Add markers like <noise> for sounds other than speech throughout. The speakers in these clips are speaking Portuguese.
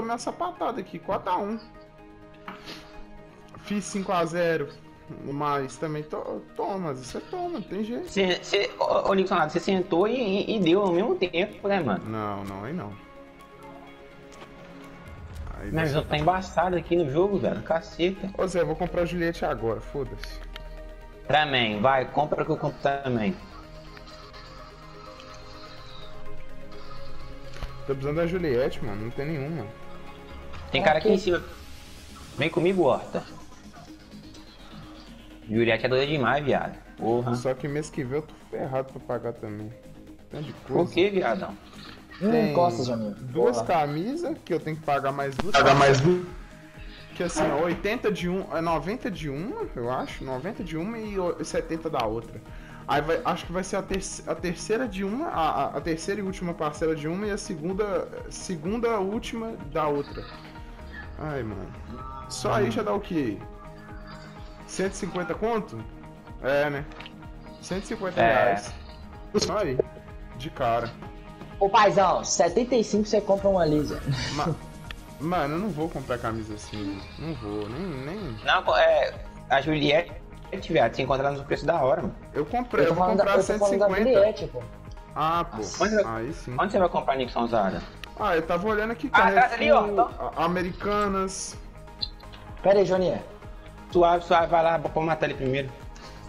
tomei uma sapatada aqui, 4x1. Fiz 5x0. Mas também to, toma, você toma, não tem jeito. Você, você, ô, ô Nixon, você sentou e, e deu ao mesmo tempo, né, mano? Não, não, aí não. Aí Mas eu tá embaçado aqui no jogo, velho. Caceta. Ô Zé, eu vou comprar a Juliette agora, foda-se. Também, vai, compra que eu compro também. Tô precisando da Juliette, mano, não tem nenhuma. Tem cara aqui em cima. Vem comigo, Horta. Juliette é doida demais, viado. Porra. Só que mês que vem eu tô ferrado pra pagar também. Tanto de Por coisa. que, viadão? Não Tem encosta, Janinho. Duas Porra. camisas que eu tenho que pagar mais duas. Pagar mais duas. Que assim, ó, 80 de um, é 90 de uma, eu acho, 90 de uma e o- 70 da outra. Aí vai, acho que vai ser a, terce- a terceira de uma, a, a- a terceira e última parcela de uma e a segunda, segunda última da outra. Ai, mano. Só aí já dá o quê? 150 conto? É, né? 150 É. reais. Só aí. De cara. Ô paizão, 75 você compra uma lisa. Ma- <laughs> Mano, eu não vou comprar camisa assim. Não vou, nem. nem... Não, é. A Juliette, viado, se encontrar no preço da hora, mano. Eu comprei, Eu eu, vou falando da, comprar eu tô falando da 150. Juliette, pô. Ah, pô. Onde Aí sim. Onde você vai comprar Nixon Zara? Ah, eu tava olhando aqui, Ah, atrás ali, ó, a- Americanas. Pera aí, Joninha. Suave, suave, vai lá, vou matar ele primeiro.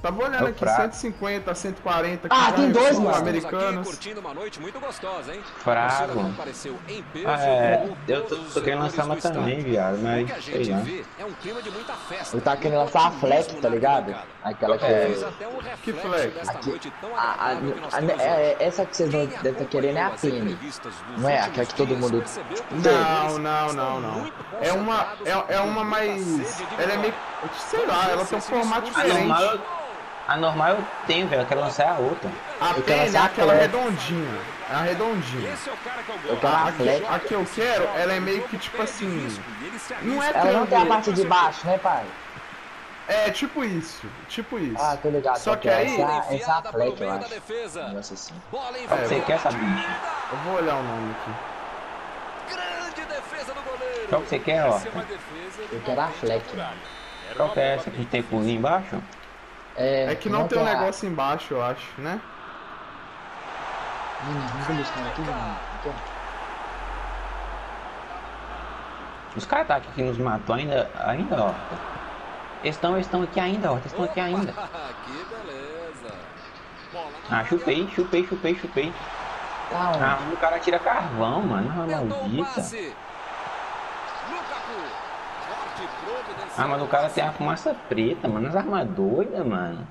Tava olhando É aqui, fraco. 150, 140. aqui, Ah, tem dois, mano. Aqui Americanas. curtindo uma noite muito gostosa, hein? Fraco. Ah, é. Eu tô, tô querendo lançar uma também, viado, O mas que a sei gente lá. vê é um clima de muita festa. Eu tava querendo lançar a flex, tá ligado? Aquela que É. é. Que flex? Aqui. A, a, agradável que nós a- é- é- essa que vocês devem estar querendo é a dos Não é aquela que todo mundo- que Não, não, não, não. É uma, é, é uma mais. Ela é meio. Sei lá, ela tem um formato diferente. A normal eu tenho, velho. Eu quero lançar a outra. A Eu quero é essa aquela redondinha. É a redondinha. Esse é o cara que eu Eu gosto. quero a A que, a que eu quero, ela é meio que tipo assim. Não é Ela não tem a parte de baixo, né, pai? É tipo isso. Tipo isso. Ah, tô ligado. Só que é. aí- Essa, essa é a Enfiada pelo flex, eu acho. defesa. Um negócio assim. É, Você quer essa bicha? Eu vou olhar o nome aqui. Grande defesa do goleiro. Qual que você quer, ó? É Eu quero a flex. Qual que é essa que tem furinho embaixo? É, É que não, tem um a- negócio embaixo, eu acho, né? Vamos buscar aqui. Os caras tá aqui que nos matou ainda, ainda, ó. Eles estão, eles estão aqui ainda, ó. Eles estão aqui ainda. <laughs> que beleza. Ah, chupei, chupei, chupei, chupei. Tá? Ah, o cara tira carvão, mano. Ah, maldita. passe. Lukaku. Forte providencial. Ah, mas o cara tem a fumaça preta, mano. As armas doidas, mano.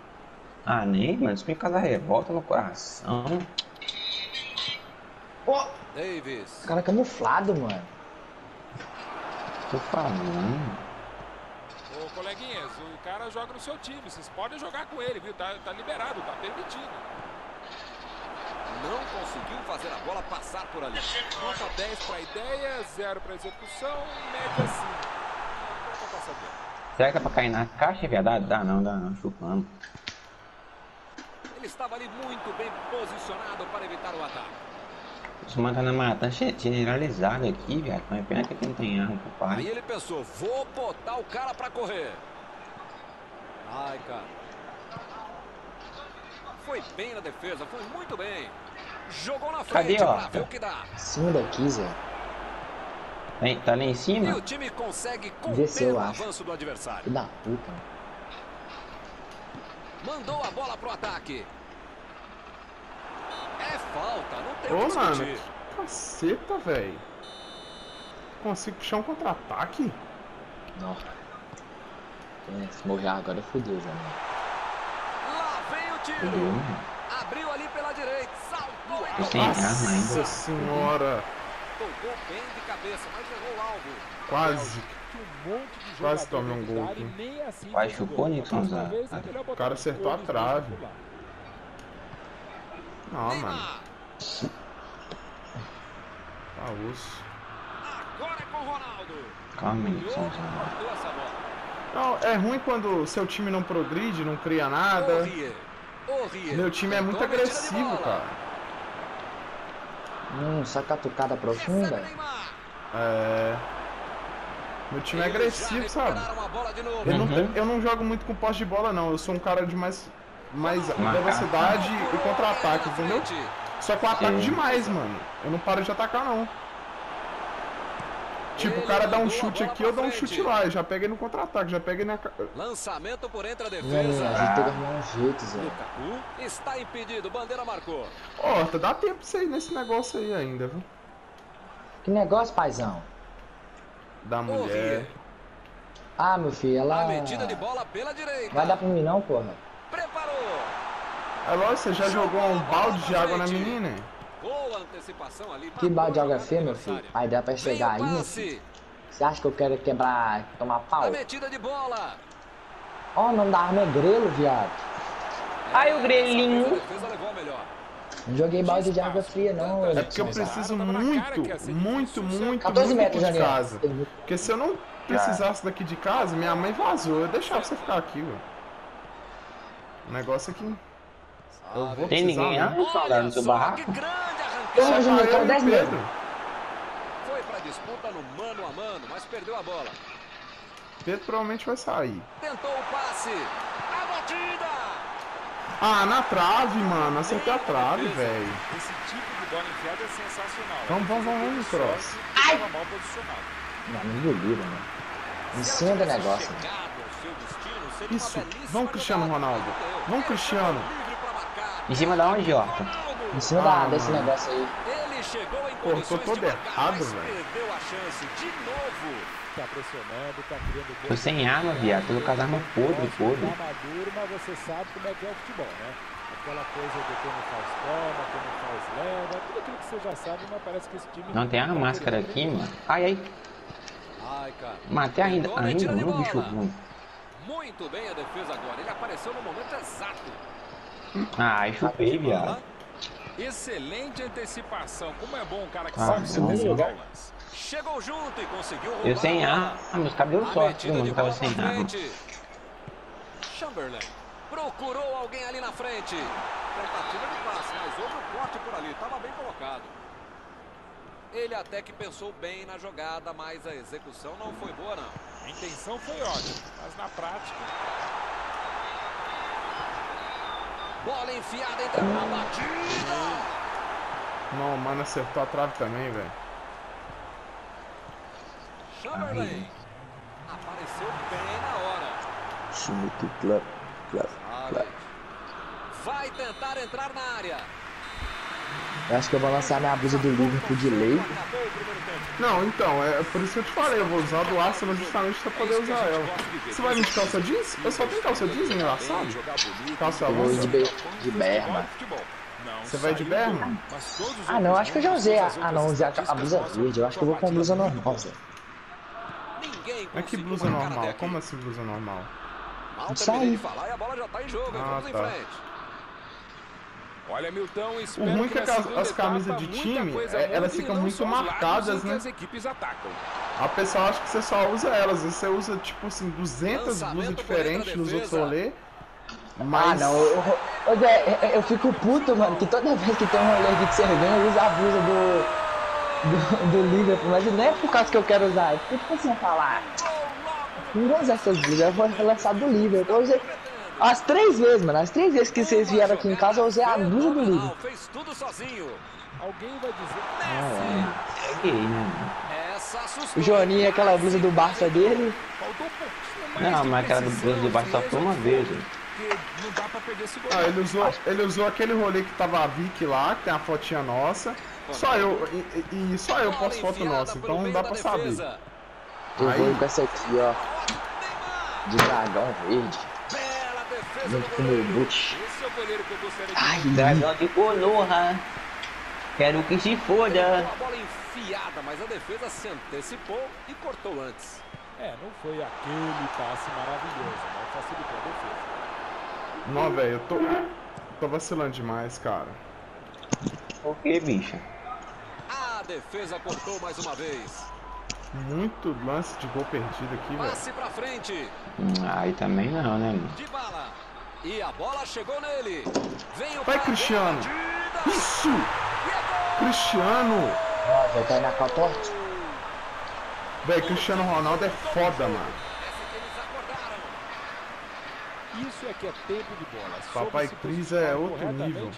Ah, nem, mano. Isso me causa revolta no coração. Davis. O cara é camuflado, mano. Tô falando. Ô, coleguinhas, o cara joga no seu time. Vocês podem jogar com ele, viu? Tá, tá liberado, tá permitido. Não conseguiu fazer a bola passar por ali. Nota 10 pra ideia, 0 pra execução, média 5. Não dá pra saber. Será que dá pra cair na caixa, viado? Dá, dá não, dá não. Chupando. Ele estava ali muito bem posicionado para evitar o ataque. Os mano tá na mata generalizada aqui, viado. Mas pena que aqui não tem arma pro Aí ele pensou, vou botar o cara para correr. Ai, cara. Foi bem na defesa, foi muito bem. Jogou na Cadê, frente ó? para ver o que dá. Em cima daqui, Zé. Vem, tá lá em E cima? o time consegue Desceu, o acho. avanço do adversário. Filho da puta. Mandou a bola pro ataque. É falta, não tem Ô, que mano, discutir. que caceta, velho. Consigo puxar um contra-ataque? Não. É, se morrer agora fudeu, Joninha. Lá vem o tiro. Fudeu, mano. Abriu ali pela direita, saltou e Nossa ainda. senhora. Tocou bem de cabeça, mas errou o alvo. Quase. Que um monte de Quase tomei um gol assim o chupou, gol. Nixon, Próxima Zé. vez, é melhor botar cara acertou a trave. Não, mano. Tá osso. Agora é com o Ronaldo. Calma, Nixon. outro cortou essa bola. Não, é ruim quando seu time não progride, não cria nada. Meu time é muito agressivo, cara. Hum, só catucada profunda. É. Meu time é agressivo, sabe? Eu, não, Uhum. eu não jogo muito com posse de bola, não. Eu sou um cara de mais, mais Marcar. velocidade e contra-ataque, entendeu? Só que eu ataco Sim. demais, mano. Eu não paro de atacar, não. Tipo, o Ele cara dá um chute aqui, eu dou um chute lá. Eu já peguei no contra-ataque, já peguei na. ca- Lançamento por entre a defesa. a gente tem que arrumar um jeito, Zé. Lukaku está impedido. Bandeira marcou. Ó, tá dá tempo pra você ir nesse negócio aí ainda, viu? Que negócio, paizão? Da mulher. Ah, meu filho, ela. A metida de bola pela direita. Vai dar pra mim não, porra. Preparou. É lógico, você já jogou um balde de água na menina? Boa antecipação ali. Que balde de a água é jogada feia, meu filho. Aí dá pra chegar aí, o. Você acha que eu quero quebrar, tomar pau? A metida de bola. Ó, o nome da arma é grelo, viado. Ai, o A grelhinho. Não joguei balde de água fria, não. É porque eu preciso muito, muito, difícil, muito, 14 muito metros, de casa. Porque se eu não precisasse daqui de casa, minha mãe vazou. Eu deixava você ficar aqui, velho. O negócio é que eu vou Tem precisar, ninguém né? lá? Saudade do seu barraco? Porra, Só cara, eu 10 e o metros. Pedro. Foi pra disputa no mano a mano, mas perdeu a bola. Pedro provavelmente vai sair. Tentou o passe. A batida. Ah, na trave, mano. Acertei a trave, velho. Esse tipo de bola enfiada é sensacional. Vamos, vamos, vamos, Cross. posicionado. Não, me engoliram, mano. Em cima do negócio, Isso. Vamos, Cristiano. Ronaldo. Vamos, Cristiano. Em cima da onde, Horta? Em cima Ah, da, negócio aí. Ele chegou em Pô, tô todo de errado, velho. perdeu a chance de novo. Tá pressionando, tá criando. Tô sem arma, viado. Tô com as armas podre, podre. Maduro, mas você sabe como é que é o futebol, né? Aquela coisa quem não faz toma, não faz leva, tudo aquilo que você já sabe, mas parece que esse time... Não tem uma tá máscara aqui, mano. Ai, ai. Ai, cara. Matei ainda. A metida Ainda de não, bicho ruim. Muito bem a defesa agora. Ele apareceu no momento exato. Ai, chupei, viado. Excelente antecipação. Como é bom um cara que Ah, sabe se o lance. Chegou junto e conseguiu roubar Eu sem arma. Ah, meus cabelos A sorte, Eu tava sem arma. Chamberlain procurou alguém ali na frente. Tentativa de passe, mas houve um corte por ali. Estava bem colocado. Ele até que pensou bem na jogada, mas a execução não foi boa, não. A intenção foi ótima, mas na prática... Bola enfiada entre a batida. Não, o mano acertou a trave também, velho. Chamberlain apareceu bem na hora. Schmidt, clap, clap, Sabe? Vai tentar entrar na área. Eu acho que eu vou lançar minha blusa do Liverpool de lei. Não, então, é por isso que eu te falei, eu vou usar do Arsenal justamente pra poder usar ela. Você vai vir de calça jeans? Eu só tenho calça jeans, engraçado. Calça Eu vou de, be- de berma. Você vai de berma? Ah, não, acho que eu já usei. A, ah, não, usei a, a blusa verde. Eu acho que eu vou com blusa normal, Zé. É que blusa normal? Como assim blusa normal? Mal terminei aí. de falar e a bola já tá em jogo. hein? Ah, Vamos em tá. frente. Olha, Milton, O ruim é que as- as camisas de time, coisa é, elas ficam não muito marcadas, que né? as equipes atacam. A pessoa acha que você só usa elas, você usa tipo assim 200 blusas diferentes nos outros rolês. Ah, Mas não, eu, eu, eu, Zé, eu- fico puto, mano, que toda vez que tem um rolê aqui que você vem, eu uso a blusa do, do, do Liverpool, mas não é por causa que eu quero usar, é porque, tipo assim, falar, não vou usar essas blusas, eu vou lançar do Liverpool. Eu usei as três vezes, mano, as três vezes que vocês vieram aqui em casa, eu usei a blusa do Liverpool. Fez tudo sozinho. Alguém vai dizer... É gay, né? O Joninho, aquela blusa do Barça dele, Faltou um pouquinho mais Não, mas aquela Blues do Barça só foi uma vez. velho. Porque não dá pra perder esse gol. ah, ele usou, ele usou aquele rolê que tava a Vicky lá, que tem a fotinha nossa. Só eu, e, e- só eu posto foto nossa, então não dá pra saber. eu Aí. vou com essa aqui, ó, de dragão verde, junto com o meu boot. Esse é o goleiro que eu gostaria de Ai, Dragão de Konoha. Quero que se foda. A bola enfiada, mas a defesa se antecipou e cortou antes. É, não foi aquele passe maravilhoso, mas facilitou a defesa. Não, velho, eu tô, tô vacilando demais, cara. Por que, bicha? A defesa cortou mais uma vez. Muito lance de gol perdido aqui, velho. Passe pra frente. Hum, Aí também não, né, mano? De bala. E a bola chegou nele. Vai, Cristiano. Isso! Cristiano! Vai cair na. Véi, Cristiano Ronaldo é foda, mano. Isso é que é tempo de bola. Papai Cris é outro nível.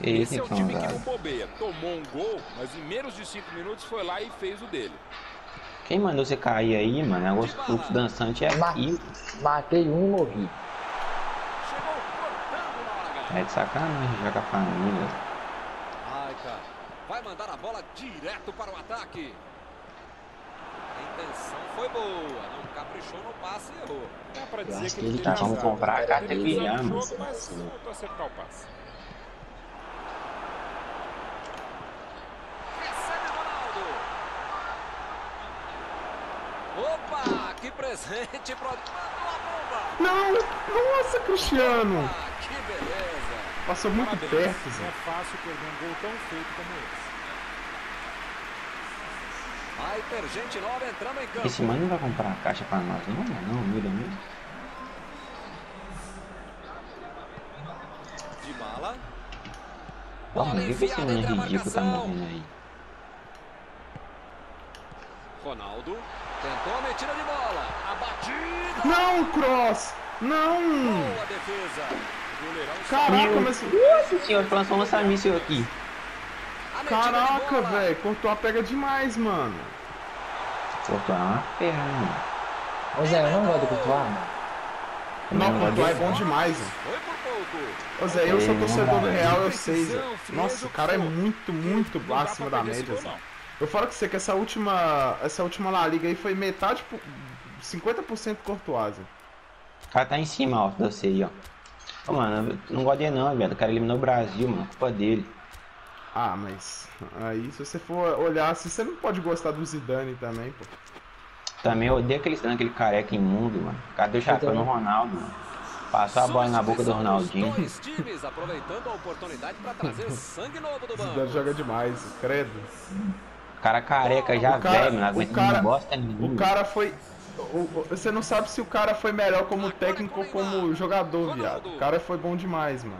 Esse, Esse é o time que não bobeia. Tomou um gol, mas em menos de 5 minutos foi lá e fez o dele. Quem mandou você cair aí, mano? É o fluxo dançante é Ma- aqui. Matei um e morri. Chegou cortando na hora H. É de sacanagem jogar com a família. Ai, cara. Vai mandar a bola direto para o ataque. A intenção foi boa. Não caprichou no passe e errou. Dá pra dizer acho que que ele tá- vamos comprar a Ele carta Williams. jogo, mas faltou acertar o passe. Recebe Ronaldo. Opa, que presente pro... Não! Nossa, Cristiano! Ah, que beleza. Passou muito Parabéns. perto, Não Zé. é fácil perder um gol tão feito como esse. Vai ter gente nova entrando em campo. Esse mano não vai comprar a caixa pra nós, não, mano. Não, humilha mesmo. De bala. Vamos ver que esse entre a ridículo tá morrendo aí. Ronaldo tentou a metida de bola. A batida. Não, Cross! Não! Boa defesa. Caraca, mas. Nossa senhora, lançou um lança-míssil aqui. De Caraca, velho. Cortou a pega demais, mano. Cortou uma perna, mano. Ô Zé, eu não gosto do Courtois, mano. Não, Não, Courtois é bom demais, pouco. Ô Zé, eu sou torcedor do Real, eu sei, Zé. Nossa, o cara é muito, muito dá acima da média, Zé. Eu falo com você que essa última. Essa última La Liga aí foi metade. por- 50% Courtois, Zé. O cara tá em cima, ó, você aí, ó. Ô, mano, eu não gosto dele não, velho. O cara eliminou o Brasil, mano. Culpa dele. Ah, mas. Aí, se você for olhar assim, você não pode gostar do Zidane também, pô. Também eu odeio aquele, aquele careca imundo, mano. O cara deu chapéu no Ronaldo, mano. Passou a bola na boca do Ronaldinho. Dois times aproveitando a oportunidade para trazer <laughs> sangue novo do Zidane banco. joga demais, credo. O cara careca já cara- velho, não aguenta cara- não bosta nenhuma. O cara foi. o- Você não sabe se o cara foi melhor como técnico ou como jogador, viado. O cara foi bom demais, mano.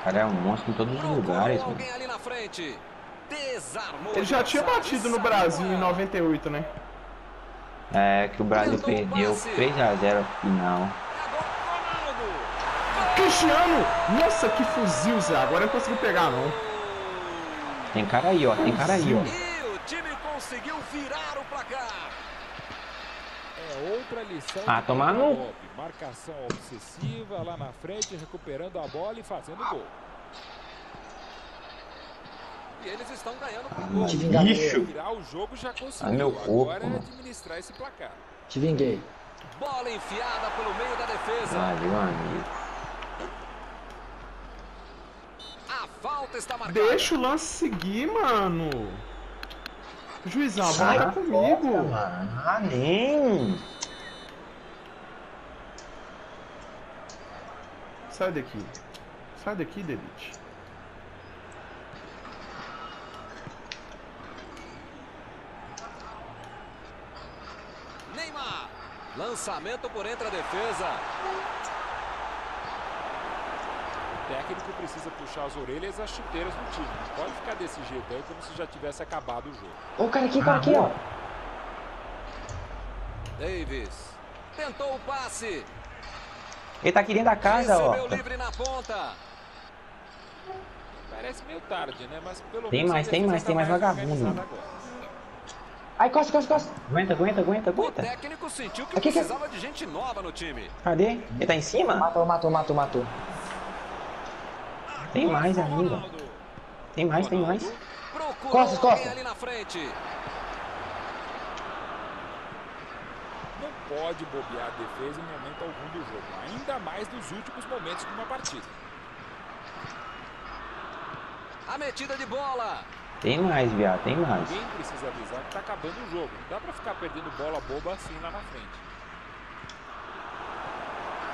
O cara é um monstro em todos os lugares, mano. alguém ali na frente. Desarmou. Ele já tinha batido no Brasil em 98, né? É que o Brasil perdeu passe. 3x0 no final. Cristiano! Nossa, que fuzil, Zé. Agora eu não consegui pegar, não. Tem cara aí, ó. Tem cara aí, ó. E o time conseguiu virar o placar. É outra lição Ah, tomar no-. Marcação obsessiva lá na frente, recuperando a bola e fazendo gol. E eles estão ganhando por gol. Te vingar, Bicho! Virar o jogo já conseguiu. Ai, meu corpo, Agora é administrar esse placar. Te vinguei. Bola enfiada pelo meio da defesa. Valeu, amigo. A falta está marcada. Deixa o lance seguir, mano. Juizão, a bola tá comigo. mano. Ah, nem. Sai daqui. Sai daqui, Delite. Neymar. Lançamento por entre a defesa. O técnico precisa puxar as orelhas e as chuteiras do time. Não pode ficar desse jeito aí como se já tivesse acabado o jogo. Ô, o cara aqui, o cara aqui, ó. Davis. Tentou o passe. Ele tá aqui dentro da casa, ó. Recebeu livre na ponta. Parece meio tarde, né? Mas pelo Tem menos mais, tem mais, tá tem mais vagabundo. Ai, costa, costa, costa. Aguenta, aguenta, aguenta, O aguenta. técnico sentiu que Aqui, aqui. precisava de gente nova no time. Cadê? Ele tá em cima? Matou, matou, matou, matou. Tem mais ainda. Tem mais, tem mais. Costas, costas. Não pode bobear a defesa em momento algum do jogo. Ainda mais nos últimos momentos de uma partida. A metida de bola. Tem mais, viado, tem mais. Alguém precisa avisar que tá acabando o jogo. Não dá pra ficar perdendo bola boba assim lá na frente.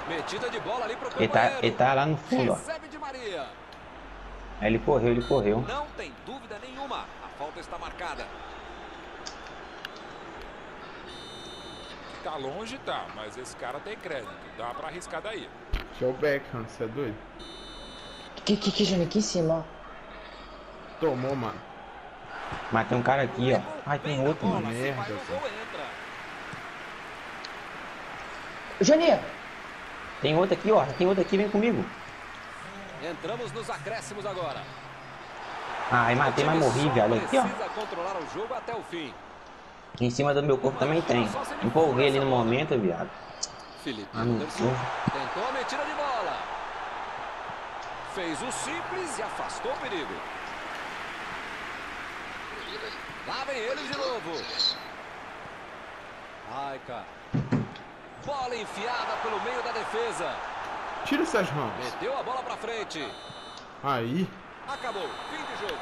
Metida de bola ali pro Ele tá, ele tá lá no fundo, ó. Aí ele correu, ele correu. Não tem dúvida nenhuma. A falta está marcada. Tá longe, tá, mas esse cara tem crédito. Dá pra arriscar daí. O Beckham, você é doido? Que, que, que, aqui em cima, ó. Tomou, mano. Mas tem um cara aqui, ó. Ai, tem outro, mano. merda. Joninha, Tem outro aqui, ó. Tem outro aqui, vem comigo. Entramos nos acréscimos agora. Ai, matei, mas morri, velho. Aqui, ó. Precisa controlar o jogo até o fim. Em cima do meu corpo também tem. Empolguei ali no momento, viado. Felipe Ah, tentou a metida de bola. Fez o simples e afastou o perigo. Lá vem eles de novo. Ai, cara. Bola enfiada pelo meio da defesa. Tira o Sérgio Ramos. Meteu a bola pra frente. Aí. Acabou. Fim de jogo.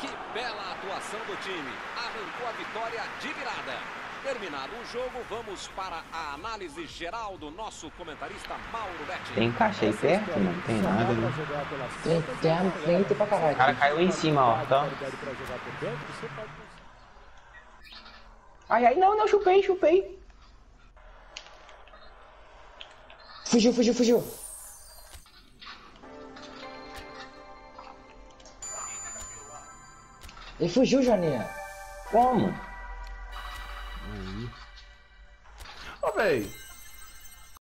Que bela atuação do time. Arrancou a vitória de virada. Terminado o jogo, vamos para a análise geral do nosso comentarista Mauro Betti. Tem caixa aí perto, mano. Tem nada, né? tem, frente, tem, a- tem, tem pra O caralho. cara caiu em cima, ó. Tá? Ai, ai, não, não, chupei, chupei. Fugiu, fugiu, fugiu. Ele fugiu, Joninha. Como? Ô, velho.